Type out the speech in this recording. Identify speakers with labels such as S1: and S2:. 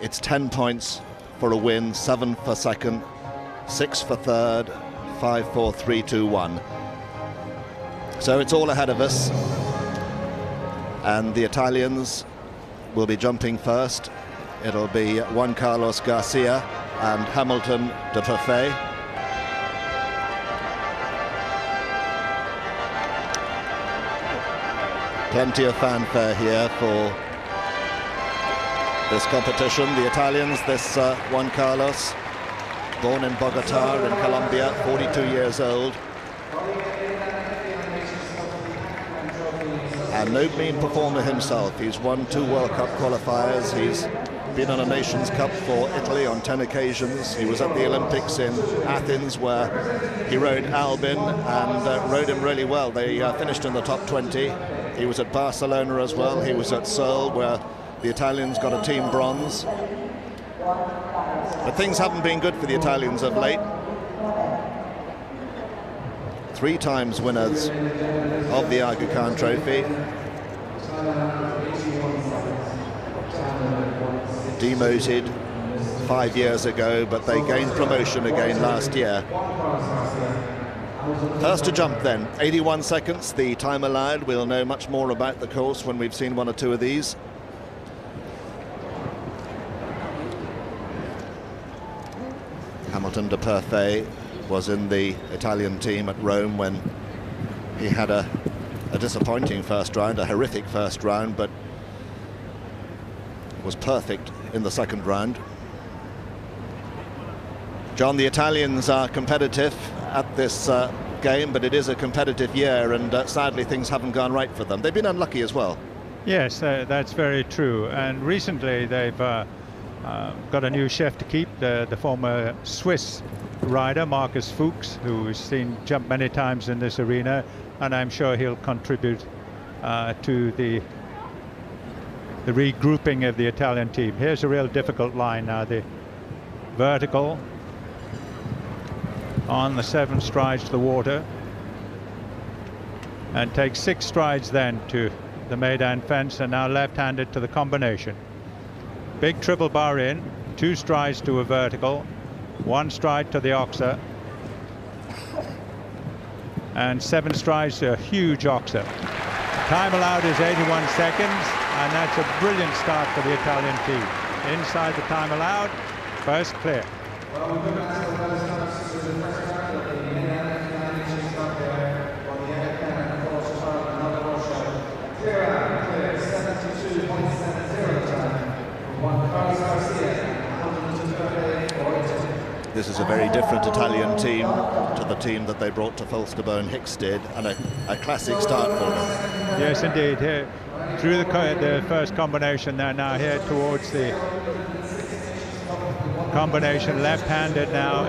S1: it's 10 points for a win, 7 for second, 6 for third, 5, 4, 3, 2, 1. So it's all ahead of us. And the Italians will be jumping first. It'll be Juan Carlos Garcia and Hamilton de Perhet. Plenty of fanfare here for this competition. The Italians, this uh, Juan Carlos, born in Bogota in Colombia, 42 years old. And no mean performer himself. He's won two World Cup qualifiers. He's been on a Nations Cup for Italy on 10 occasions. He was at the Olympics in Athens where he rode Albin and uh, rode him really well. They uh, finished in the top 20. He was at Barcelona as well. He was at Seoul where the Italians got a team bronze. But things haven't been good for the Italians of late. Three times winners of the Aga Khan Trophy. Demoted five years ago, but they gained promotion again last year. First to jump then, 81 seconds, the time allowed. We'll know much more about the course when we've seen one or two of these. Hamilton de Perhet was in the Italian team at Rome when he had a, a disappointing first round, a horrific first round, but was perfect in the second round. John, the Italians are competitive at this uh, game, but it is a competitive year, and uh, sadly things haven't gone right for them. They've been unlucky as well.
S2: Yes, uh, that's very true. And recently they've uh, got a new chef d'equipe, the, the former Swiss rider, Markus Fuchs, who's seen jump many times in this arena, and I'm sure he'll contribute uh, to the the regrouping of the Italian team. Here's a real difficult line now, the vertical on the seven strides to the water and takes six strides then to the Meydan fence and now left-handed to the combination. Big triple bar in, two strides to a vertical, one stride to the oxer, and seven strides to a huge oxer. Time allowed is 81 seconds, and that's a brilliant start for the Italian team. Inside the time allowed, first clear.
S1: This is a very different Italian team to the team that they brought to Falsterbo Hickstead, and a, a classic start for them.
S2: Yes, indeed. Here, through the, the first combination, they're now here towards the combination left-handed now.